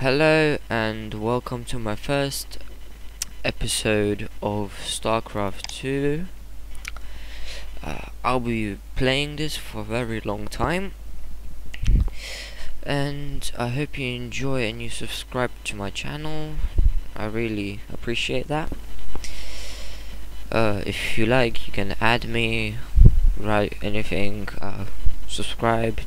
Hello and welcome to my first episode of StarCraft 2. Uh, I'll be playing this for a very long time and I hope you enjoy and you subscribe to my channel. I really appreciate that. Uh, if you like you can add me, write anything, uh, subscribe,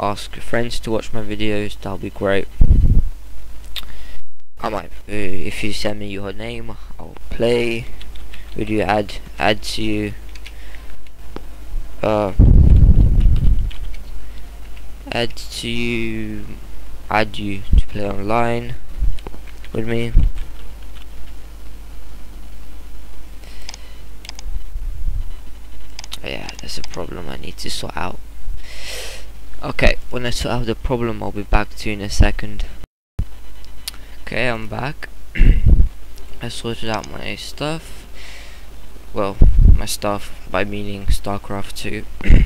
ask friends to watch my videos, that'll be great. I might, uh, if you send me your name, I'll play you, add, add to you, uh, add to you, add you to play online with me. Yeah, there's a problem I need to sort out. Okay, when I sort out the problem I'll be back to you in a second. Okay, I'm back. I sorted out my stuff. Well, my stuff by meaning StarCraft 2.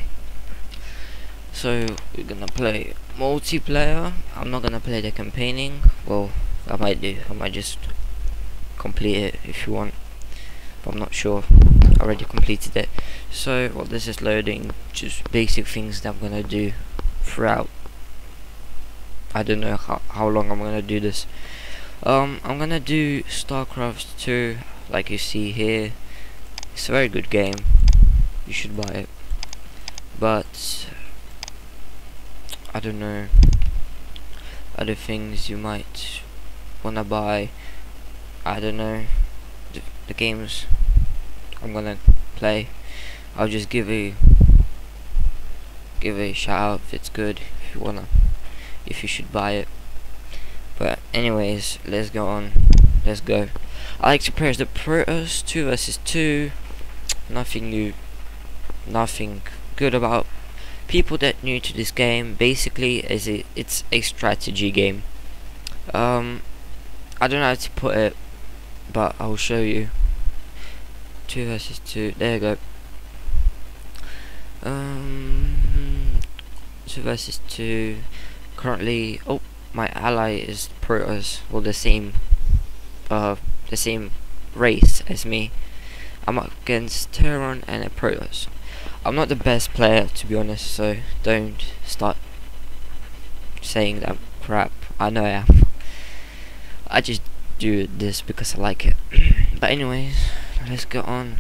so, we're gonna play multiplayer. I'm not gonna play the campaigning. Well, I might do. I might just complete it if you want. But I'm not sure. I already completed it. So, well, this is loading just basic things that I'm gonna do throughout. I don't know how, how long I'm gonna do this. Um, I'm gonna do StarCraft 2, like you see here. It's a very good game. You should buy it. But I don't know. Other things you might wanna buy. I don't know. The, the games I'm gonna play. I'll just give a give a shout out if it's good if you wanna if you should buy it. But anyways let's go on. Let's go. I like to play the Protoss 2 versus 2 nothing new. Nothing good about people that new to this game. Basically is it it's a strategy game. Um I don't know how to put it but I'll show you. 2 versus 2 there you go um 2 versus 2 currently oh my ally is Protoss. Well the same uh the same race as me. I'm up against Terran and a Protoss. I'm not the best player to be honest so don't start saying that crap. I know I am. I just do this because I like it. But anyways let's go on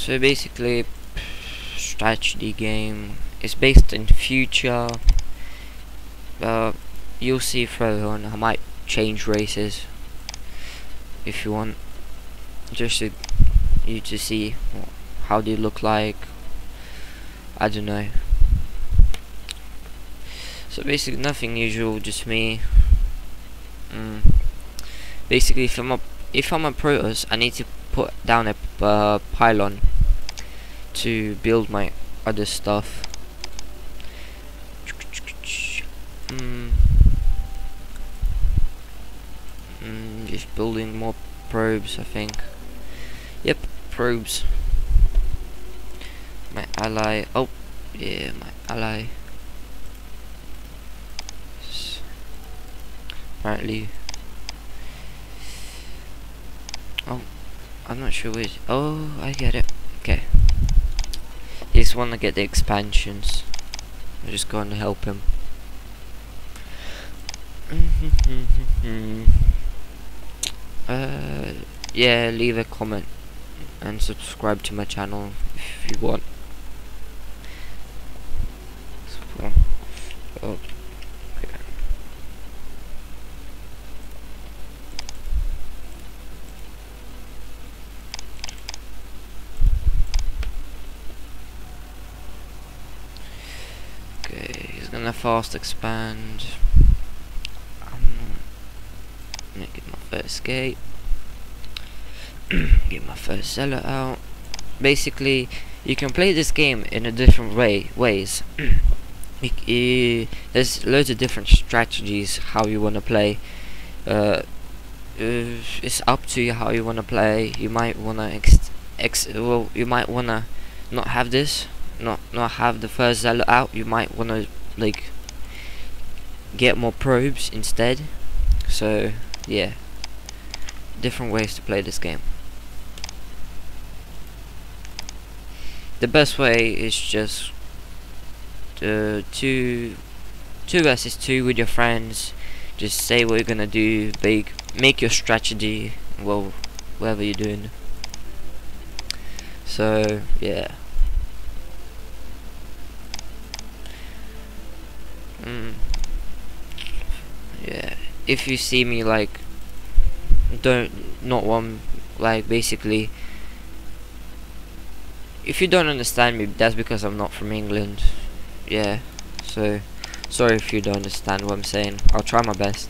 so basically strategy game. It's based in future. Uh, you'll see further on. I might change races if you want, just to you to see how they look like. I don't know. So basically nothing usual, just me. Mm. Basically, if I'm a if I'm a Protoss, I need to put down a uh, pylon to build my other stuff. Mm. Mm, just building more probes, I think. Yep, probes. My ally. Oh, yeah, my ally. Apparently. Oh, I'm not sure which. Oh, I get it. Just want to get the expansions. I'm just going to help him. uh, yeah, leave a comment and subscribe to my channel if you want. Oh. Fast expand. I'm gonna get my first gate. get my first zealot out. Basically, you can play this game in a different way ways. there's loads of different strategies how you wanna play. Uh, uh, it's up to you how you wanna play. You might wanna ex, ex well, you might wanna not have this, not not have the first zealot out. You might wanna like get more probes instead. So yeah, different ways to play this game. The best way is just uh, two two versus two with your friends. Just say what you're gonna do. Make make your strategy. Well, whatever you're doing. So yeah. If you see me like don't not one like basically if you don't understand me that's because I'm not from England. Yeah so sorry if you don't understand what I'm saying. I'll try my best.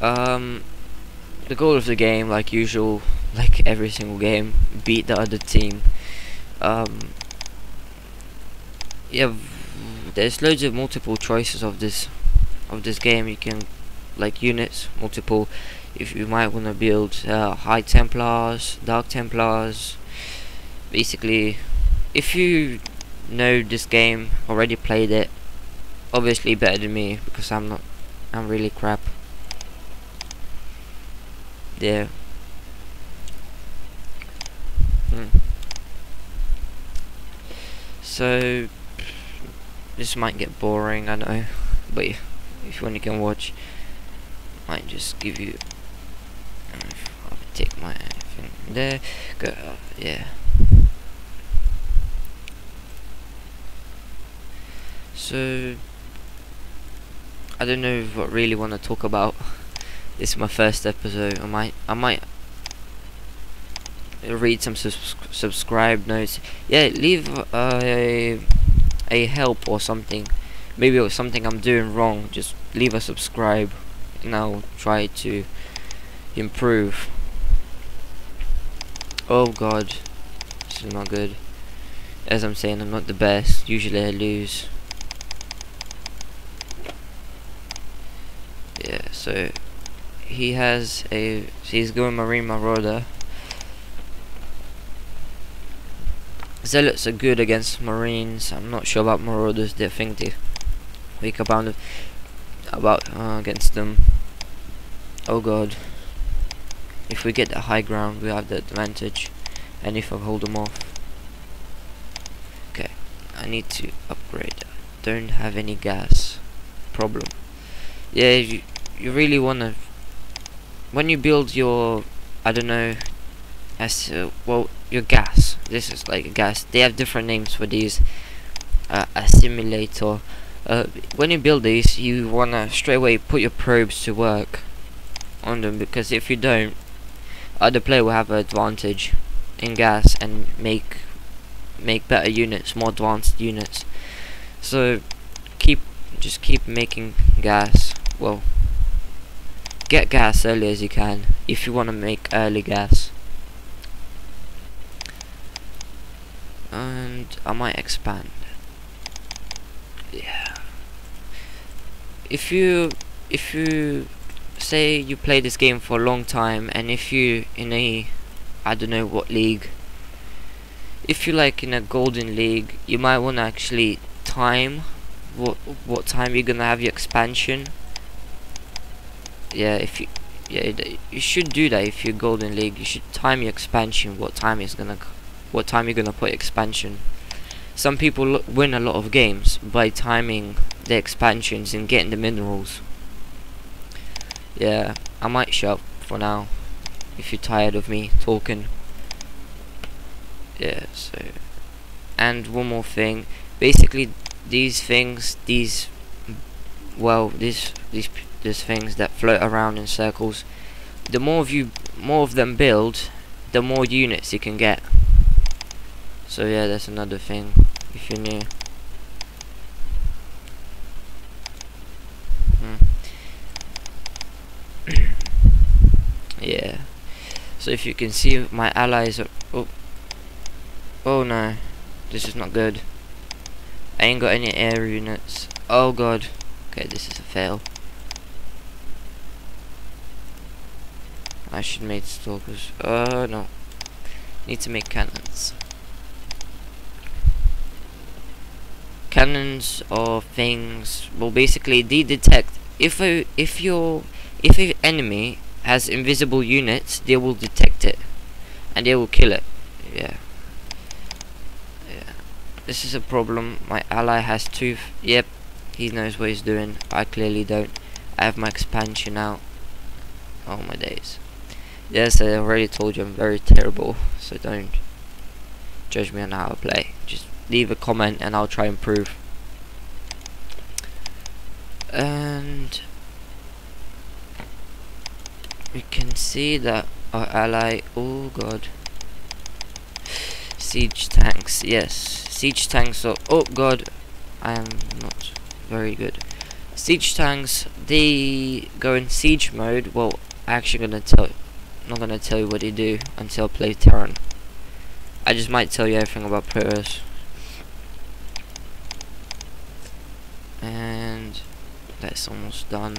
Um the goal of the game like usual like every single game beat the other team. Um, yeah there's loads of multiple choices of this of this game. You can like units multiple. If you might want to build uh, high templars dark templars. Basically if you know this game already played it obviously better than me because I'm not I'm really crap. Yeah So this might get boring, I know, but if you want, you can watch. Might just give you. I'll take my thing there. Go, uh, yeah. So I don't know what really want to talk about. This is my first episode. I might, I might read some subs subscribe notes. Yeah, leave a a help or something. Maybe it was something I'm doing wrong. Just leave a subscribe, and I'll try to improve. Oh God, this is not good. As I'm saying, I'm not the best. Usually I lose. Yeah, so he has a he's going Marine Marauder Zealots are good against Marines. I'm not sure about Marauders. They think they weak about about uh, against them. Oh god. If we get the high ground, we have the advantage. And if I hold them off. Okay. I need to upgrade. Don't have any gas. Problem. Yeah, you, you really wanna... When you build your... I don't know... As, uh, well, your gas. This is like a gas. They have different names for these. Uh, simulator. Uh, when you build these, you wanna straight away put your probes to work on them because if you don't, other player will have an advantage in gas and make make better units, more advanced units. So keep just keep making gas. Well, get gas early as you can if you want to make early gas. and I might expand. Yeah. If you if you say you play this game for a long time and if you in a I don't know what league if you like in a golden league you might want to actually time what what time you're gonna have your expansion. Yeah if you yeah you should do that if you're golden league. You should time your expansion what time is gonna what time you're gonna put expansion. Some people win a lot of games by timing the expansions and getting the minerals. Yeah, I might shut up for now if you're tired of me talking. Yeah, so and one more thing, basically these things, these well, these these these things that float around in circles, the more of you more of them build, the more units you can get. So yeah, that's another thing if you're new. Hmm. yeah. So if you can see my allies are oh Oh no. This is not good. I ain't got any air units. Oh god. Okay, this is a fail. I should make stalkers. Uh, no. Need to make cannons. Cannons are things. will basically, they detect if a if your if an enemy has invisible units, they will detect it, and they will kill it. Yeah. Yeah. This is a problem. My ally has two. Yep. He knows what he's doing. I clearly don't. I have my expansion out. Oh my days. Yes, I already told you I'm very terrible, so don't judge me on how I play. Leave a comment and I'll try and improve. And we can see that our ally, oh god, siege tanks, yes, siege tanks are, oh god, I am not very good. Siege tanks, they go in siege mode, well, actually gonna tell, not gonna tell you what they do until I play Terran. I just might tell you everything about Protoss. And that's almost done.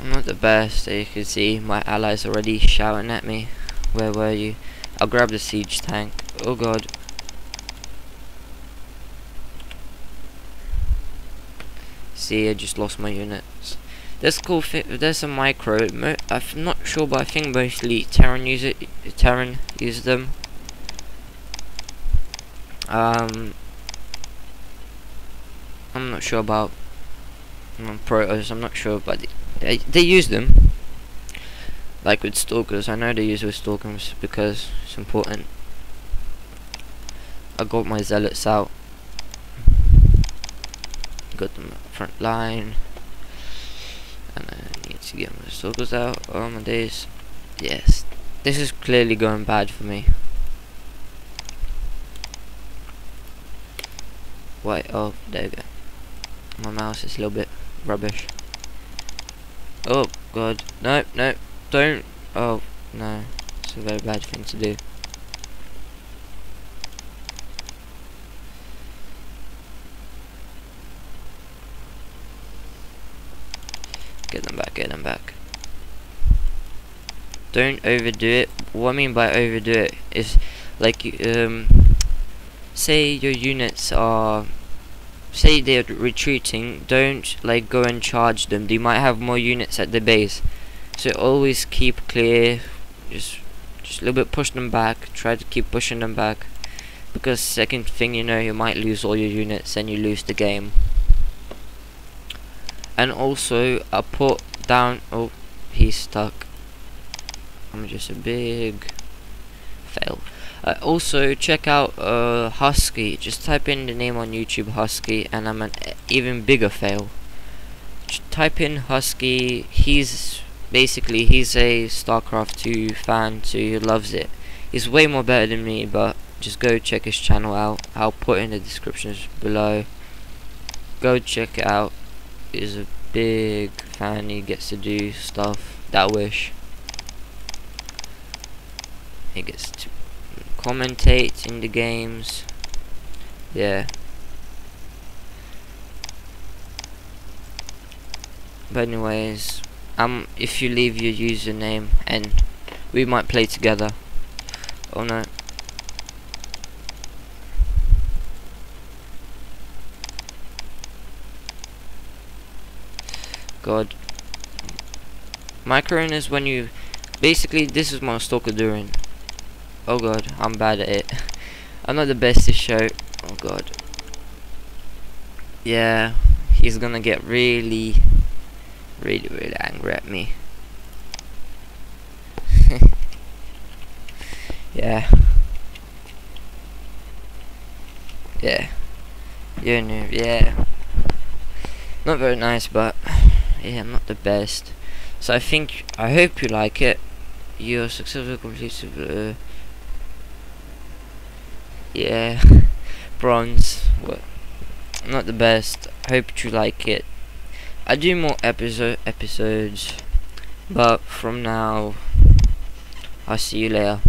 I'm not the best, as you can see, my allies already shouting at me. Where were you? I'll grab the siege tank. Oh god. See, I just lost my units. There's cool. There's a micro. I'm not sure, but I think mostly Terran use it. Terran use them. Um, I'm not sure about um. I'm not sure, but they, they use them. Like with stalkers, I know they use with stalkers because it's important. I got my zealots out. Got them front line. And I need to get my stalkers out. Oh my days. Yes. This is clearly going bad for me. Wait, oh, there we go. My mouse is a little bit rubbish. Oh, God. No, no, don't. Oh, no. It's a very bad thing to do. Get them back, get them back. Don't overdo it. What I mean by overdo it is like um say your units are say they're retreating, don't like go and charge them. They might have more units at the base. So always keep clear. Just just a little bit push them back. Try to keep pushing them back. Because second thing you know you might lose all your units and you lose the game and also I put down oh he's stuck. I'm just a big fail. Uh, also check out uh, Husky. Just type in the name on YouTube Husky and I'm an even bigger fail. Just type in Husky. He's basically he's a StarCraft 2 fan so he loves it. He's way more better than me but just go check his channel out. I'll put in the descriptions below. Go check it out is a big fan. He gets to do stuff that wish. He gets to commentate in the games. Yeah. But anyways, um, if you leave your username and we might play together. Oh no. God. Microing is when you basically this is my stalker doing. Oh god, I'm bad at it. I'm not the best to show. Oh god. Yeah, he's gonna get really, really, really angry at me. yeah. Yeah. You knew, yeah. Not very nice, but yeah, not the best. So I think, I hope you like it. You're completed. Uh, yeah, bronze. What? Not the best. Hope you like it. I do more episode episodes, but from now, I'll see you later.